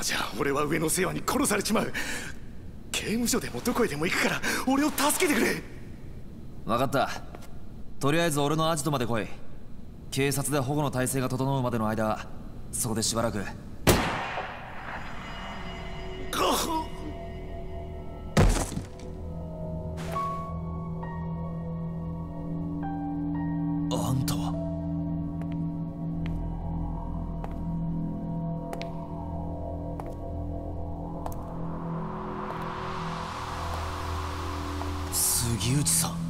まじゃ俺は上の世話に殺されちまう。刑務所でもどこへでも行くから俺を助けてくれ。分かった。とりあえず俺のアジトまで来い。警察で保護の体制が整うまでの間そこでしばらく。あんたは？内さん。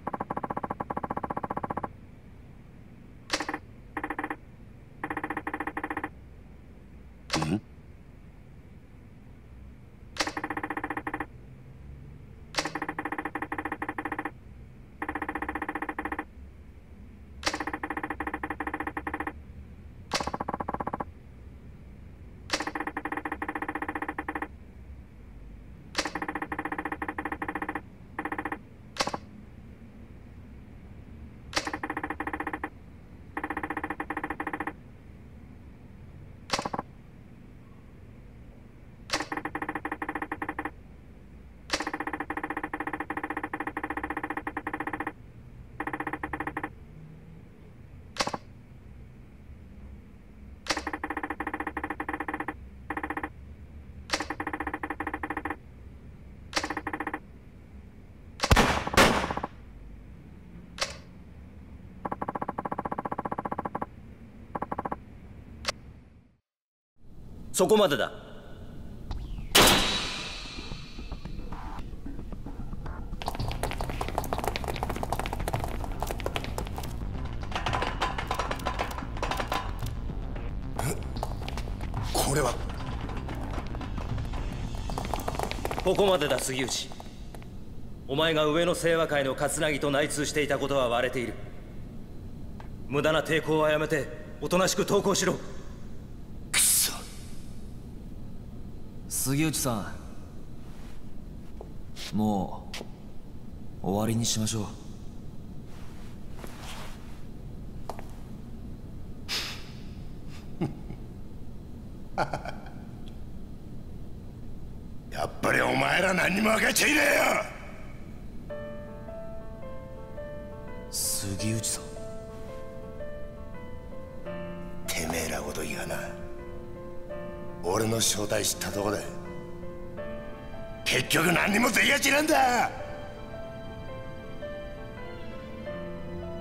そこまでだ。これは。ここまでだ杉内。お前が上の清和会の勝凪と内通していたことは割れている。無駄な抵抗はやめておとなしく投降しろ杉内さん。もう終わりにしましょう。やっぱりお前ら何にも分かっちゃいねえよ。杉内さん俺の正体知ったとこで結局何にもできやちなんだ。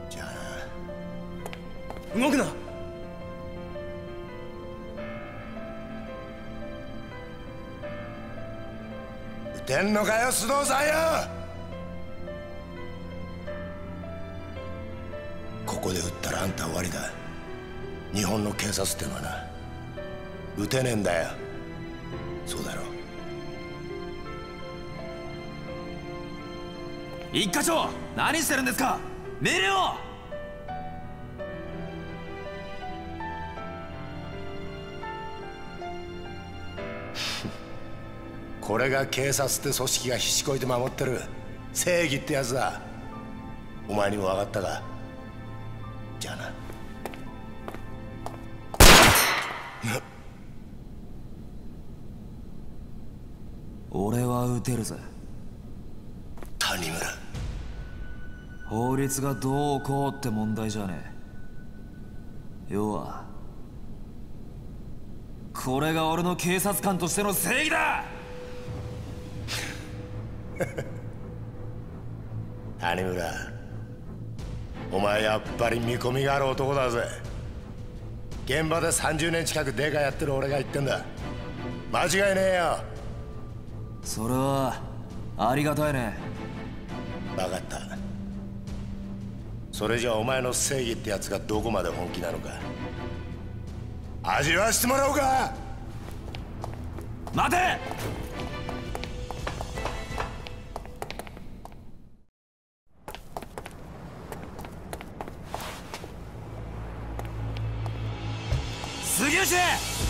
じゃあ。動くな。撃てんのかよ須藤さんよ。ここで撃ったらあんた終わりだ。日本の警察ってのはな撃てねえんだよ。そうだろ。一課長何してるんですか？命令を！これが警察って組織がひしこいて守ってる。正義ってやつだ。お前にも分かったか？じゃあな俺は撃てるぜ。谷村。法律がどうこうって問題じゃねえ。要はこれが俺の警察官としての正義だ！谷村お前やっぱり見込みがある男だぜ。現場で30年近くデカやってる俺が言ってんだ。間違いねえよそれはありがたいね。分かった。それじゃお前の正義ってやつがどこまで本気なのか。味わわしてもらおうか。待て！杉内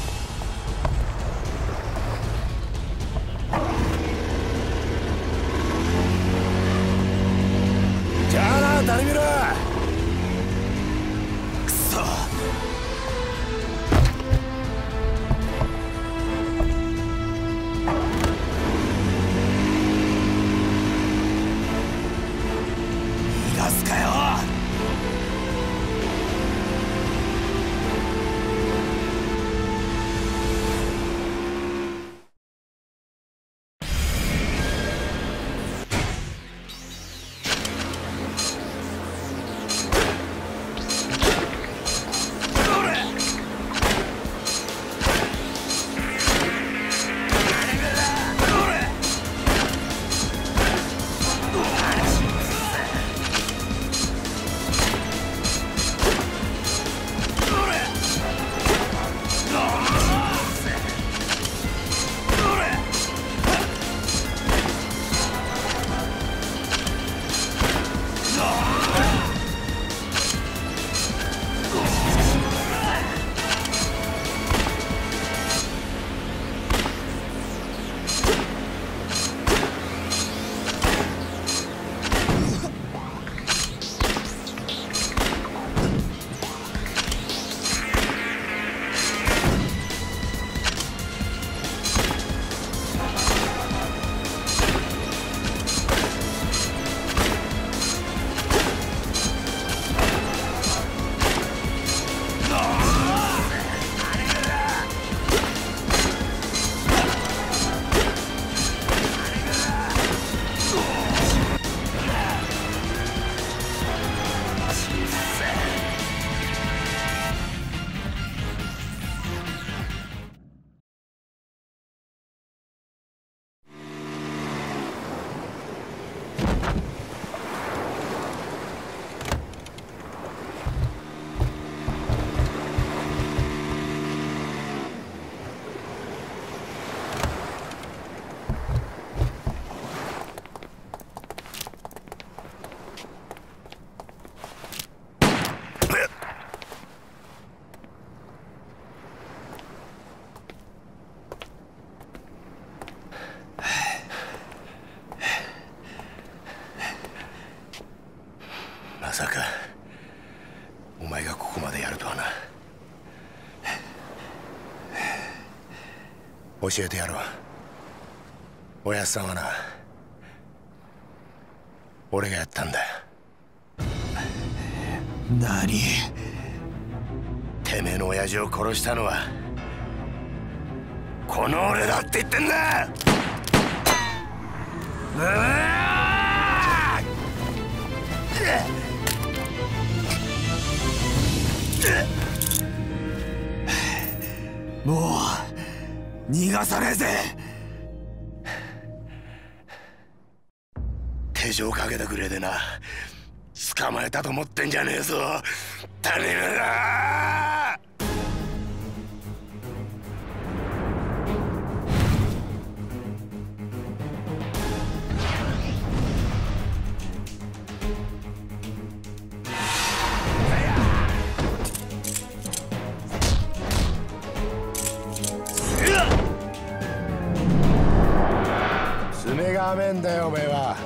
教えてやろうおやっさんはな俺がやったんだ何？てめえの親父を殺したのはこの俺だって言ってんだ！もう逃がさねえぜ。手錠かけたくれでな。捕まえたと思ってんじゃねえぞ。谷村爪が甘えんだよおめえは。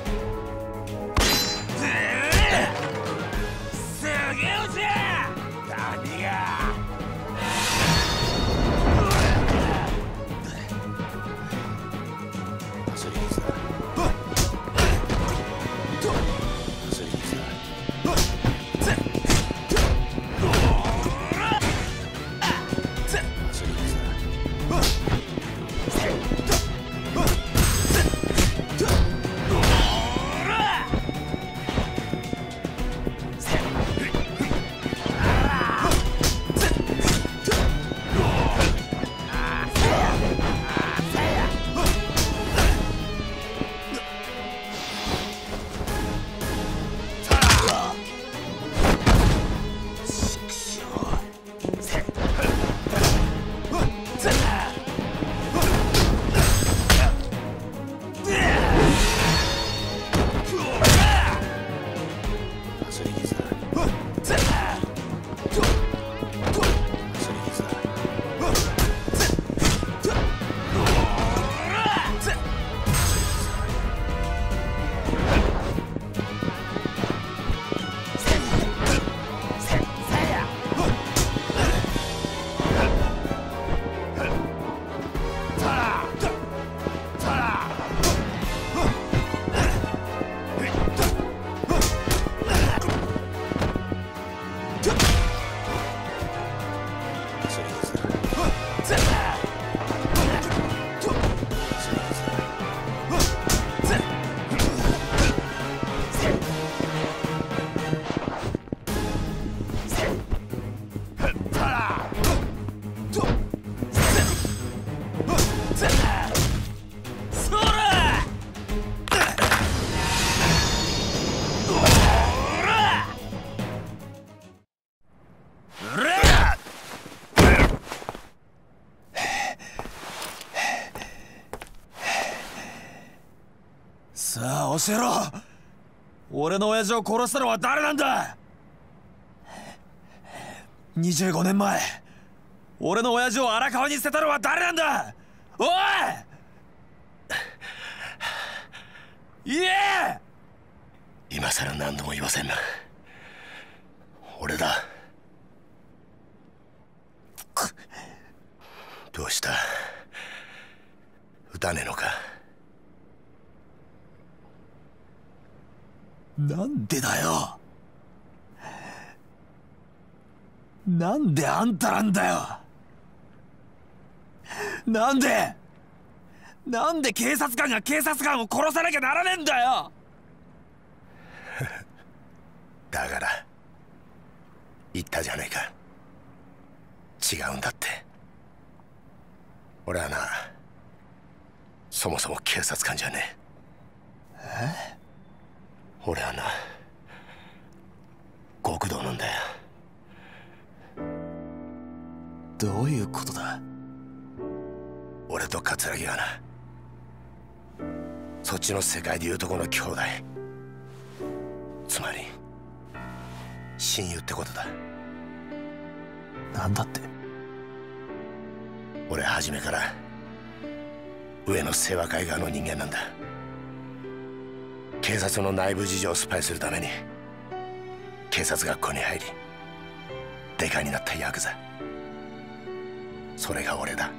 さあ教えろ。俺の親父を殺したのは誰なんだ。25年前俺の親父を荒川に捨てたのは誰なんだ。おい。言え。今さら何度も言わせんな。俺だ。どうした？撃たねえのか？なんでだよ？なんであんたなんだよ？なんで？なんで警察官が警察官を殺さなきゃならねえんだよ？だから言ったじゃねえか。違うんだって。俺はなそもそも警察官じゃねえ。え？俺はな極道なんだよ。どういうことだ？俺と桂木はなそっちの世界でいうとこの兄弟。つまり親友ってことだ。なんだって？俺初めから上の清和会側の人間なんだ警察の内部事情をスパイするために警察学校に入りデカになったヤクザ。それが俺だ。